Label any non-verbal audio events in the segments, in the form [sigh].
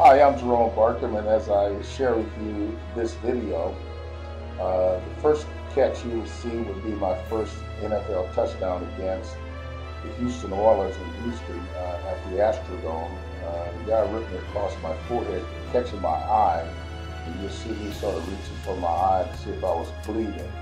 Hi, I'm Jerome Barkum, and as I share with you this video, uh, the first catch you will see would be my first NFL touchdown against the Houston Oilers in Houston uh, at the Astrodome. Uh, the guy ripped me across my forehead, catching my eye, and you'll see me sort of reaching for my eye to see if I was bleeding.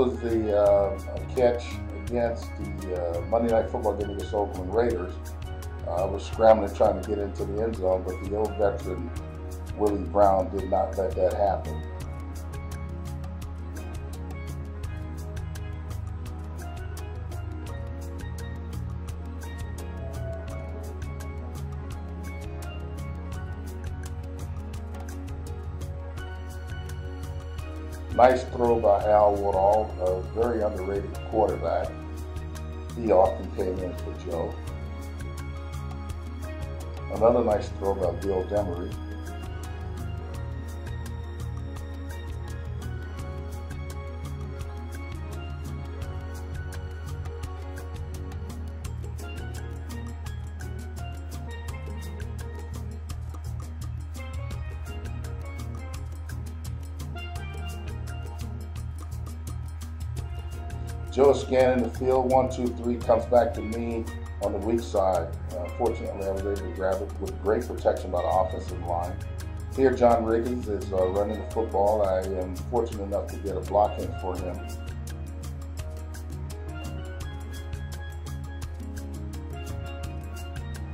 Was the uh, catch against the uh, Monday Night Football game against Oakland Raiders. Uh, I was scrambling trying to get into the end zone, but the old veteran Willie Brown did not let that happen. Nice throw by Al Woodall, a very underrated quarterback. He often came in for Joe. Another nice throw by Bill Demory. Joe is scanning the field, one, two, three, comes back to me on the weak side. Uh, fortunately, I was able to grab it with great protection by the offensive line. Here, John Riggins is uh, running the football. I am fortunate enough to get a block in for him.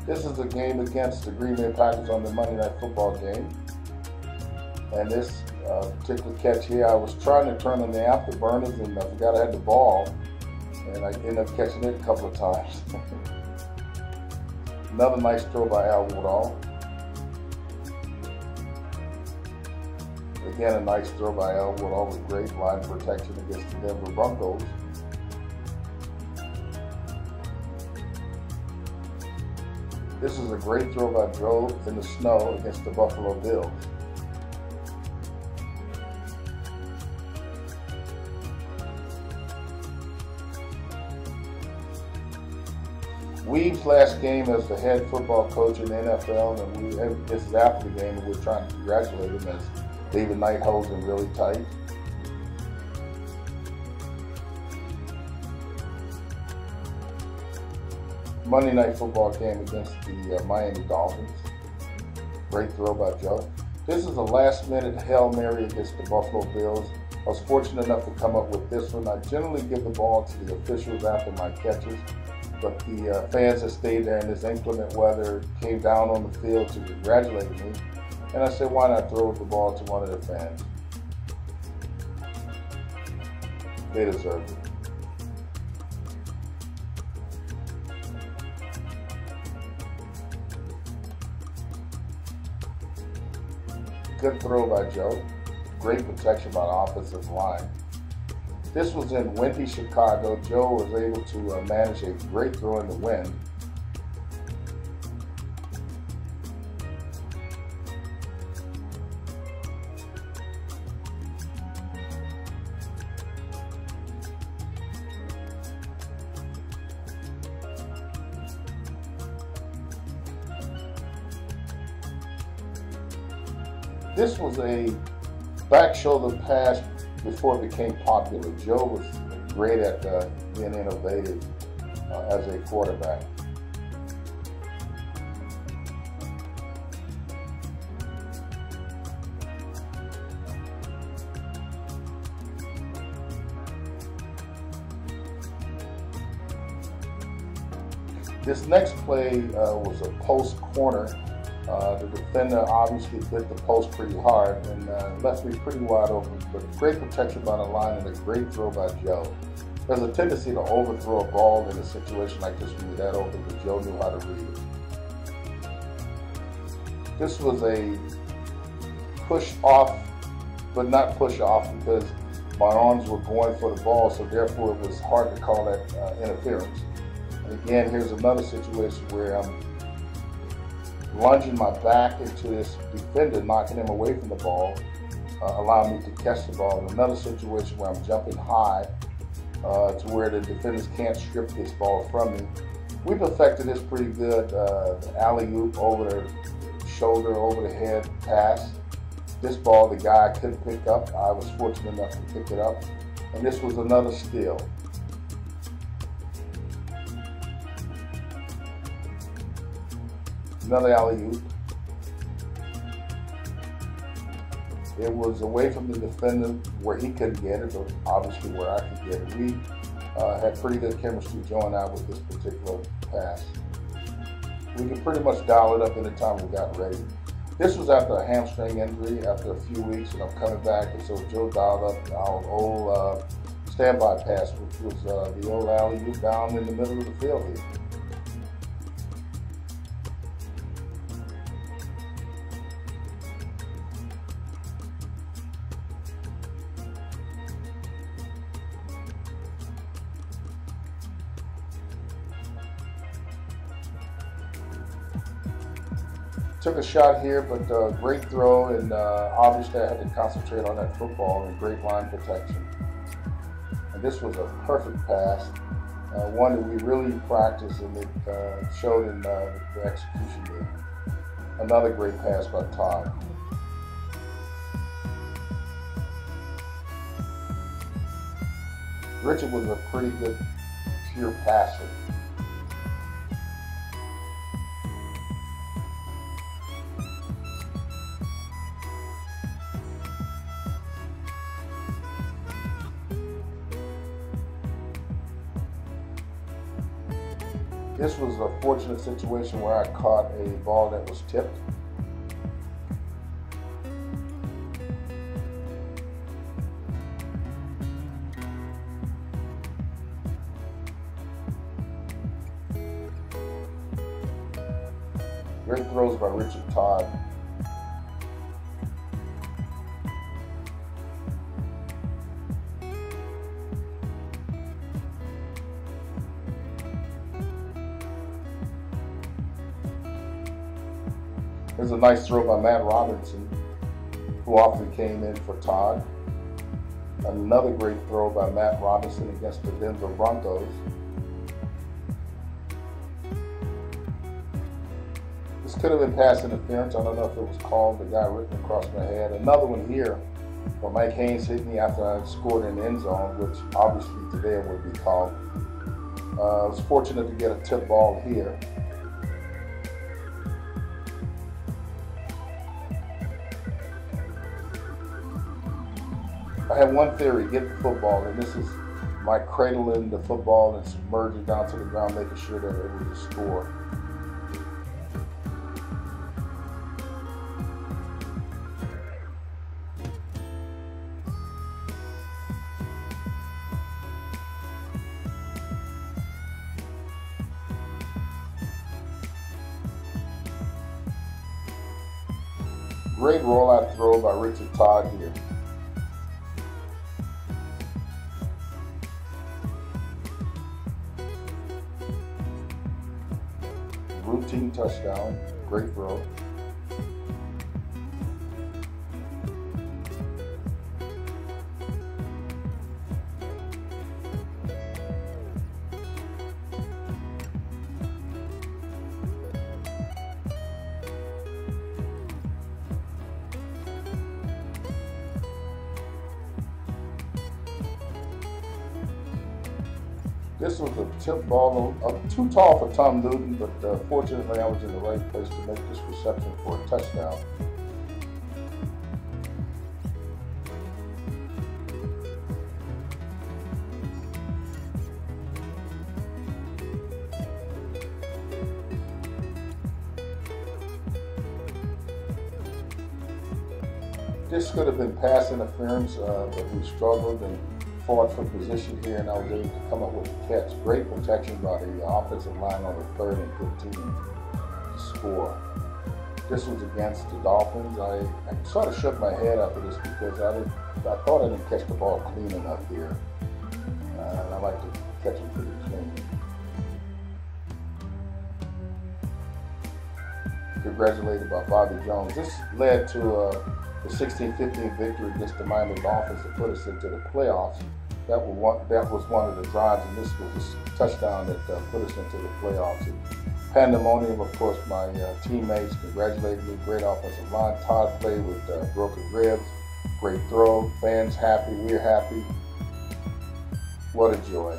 This is a game against the Green Bay Packers on the Monday Night Football game. And this uh, particular catch here, I was trying to turn on the afterburners and I forgot I had the ball. And I ended up catching it a couple of times. [laughs] Another nice throw by Al Woodall. Again, a nice throw by Al Woodall great line protection against the Denver Broncos. This is a great throw by Joe in the snow against the Buffalo Bills. Weeb's last game as the head football coach in the NFL, and we, this is after the game, and we're trying to congratulate him as David Knight holds him really tight. Monday Night Football game against the uh, Miami Dolphins. Great throw by Joe. This is a last minute Hail Mary against the Buffalo Bills. I was fortunate enough to come up with this one. I generally give the ball to the officials after my catches but the uh, fans that stayed there in this inclement weather came down on the field to congratulate me. And I said, why not throw the ball to one of the fans? They deserve it. Good throw by Joe. Great protection by the offensive line. This was in windy Chicago. Joe was able to uh, manage a great throw in the wind. This was a back shoulder pass before it became popular. Joe was great at uh, being innovative uh, as a quarterback. This next play uh, was a post corner uh, the defender obviously hit the post pretty hard and uh, left me pretty wide open, but great protection by the line and a great throw by Joe. There's a tendency to overthrow a ball in a situation like this when you're that open, but Joe knew how to read it. This was a push off, but not push off because my arms were going for the ball, so therefore it was hard to call that uh, interference. And again, here's another situation where I'm lunging my back into this defender, knocking him away from the ball, uh, allowing me to catch the ball. In another situation where I'm jumping high uh, to where the defenders can't strip this ball from me. We perfected this pretty good. Uh, alley oop over the shoulder, over the head pass. This ball the guy couldn't pick up. I was fortunate enough to pick it up. And this was another steal. Another alley oop. It was away from the defender where he couldn't get it, but obviously where I could get it. We uh, had pretty good chemistry joining out with this particular pass. We could pretty much dial it up anytime we got ready. This was after a hamstring injury, after a few weeks, and I'm coming back, and so Joe dialed up our old uh, standby pass, which was uh, the old alley oop down in the middle of the field here. Took a shot here, but uh, great throw, and uh, obviously I had to concentrate on that football and great line protection. And this was a perfect pass, uh, one that we really practiced and it uh, showed in uh, the execution there. Another great pass by Todd. Richard was a pretty good pure passer. This was a fortunate situation where I caught a ball that was tipped. Great throws by Richard Todd. A nice throw by Matt Robinson, who often came in for Todd. Another great throw by Matt Robinson against the Denver Broncos. This could have been pass interference. I don't know if it was called. The guy written across my head. Another one here where Mike Haynes hit me after I scored in the end zone, which obviously today would be called. Uh, I was fortunate to get a tip ball here. I have one theory, get the football, and this is my cradling the football and submerging down to the ground, making sure that it was a score. Great rollout throw by Richard Todd here. Routine touchdown, great throw. This was a tip ball, too tall for Tom Newton, but uh, fortunately I was in the right place to make this reception for a touchdown. This could have been pass interference, uh, but we struggled and fought for position here, and I was able to come up with a catch. Great protection by the offensive line on the third and 15 to score. This was against the Dolphins. I, I sort of shook my head after this because I, didn't, I thought I didn't catch the ball clean enough here. Uh, and I like to catch it pretty clean. congratulated by Bobby Jones. This led to uh, the 16-15 victory against the Miami Dolphins to put us into the playoffs. That was one, that was one of the drives, and this was a touchdown that uh, put us into the playoffs. And pandemonium, of course, my uh, teammates congratulated me. Great offensive line. Todd played with uh, broken ribs. Great throw. Fans happy. We're happy. What a joy.